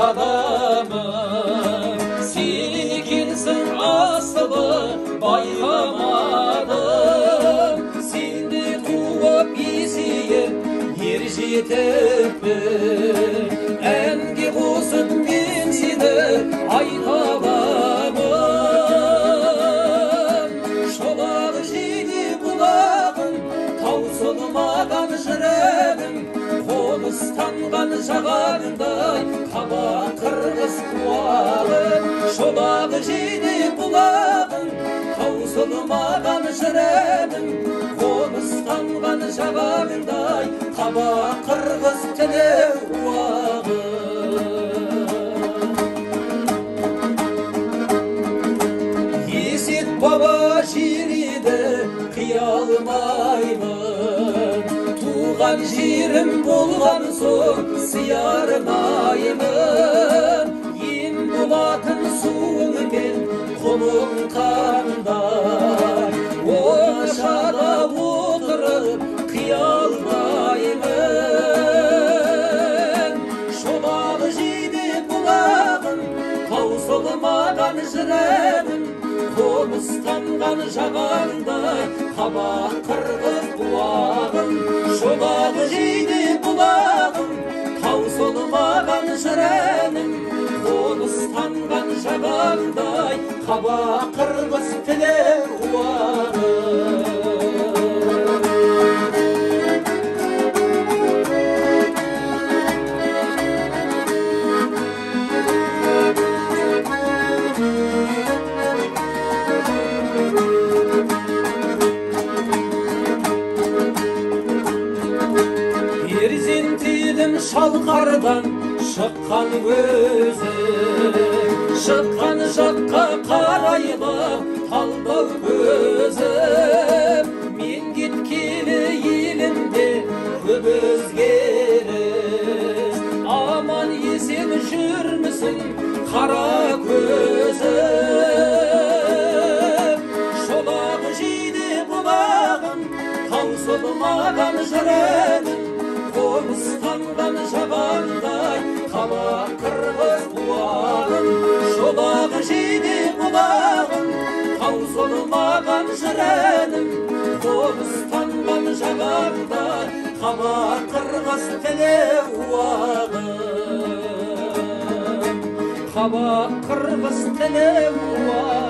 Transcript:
байқадамын сен екенсің асылы есейіп ер жетіппін әнге қосып мен сені айта аламын шолақ жиде бұлағын таусылмаған жүрегім қоныстанған жағарындай қабақ қырғыз қуағын шолақ жиде бұлағын таусылмаған жүрегім қоныстанған жағарындай қабақ қырғыз тілеу есет баба жер қия алмаймын туған жерім болған соң сиярмаймын таусылмаған жүрегім қоныстанған жағаңдай қабақ қырғыз бұлағын шолақ жейде бұлағын таусылмаған жүрегім қоныстанған жағаңдай қабақ қырғыз тілеуағын шалқардан шыққан өзі шыққан жаққа қарайлы талдау көзім мен кеткелі елімде көп өзгеріс аман есен жүрмісің қара көзім шолақ жейде бұлағым таусылмаған жүрегім қоныстанған жағаңдай қабақ қырғыз бұлағым шолақ жейде бұлағым таусылмаған жүрегім қоныстанған жағаңдай қабақ қырғыз тілеуағым қабақ қырғыз тілеуағым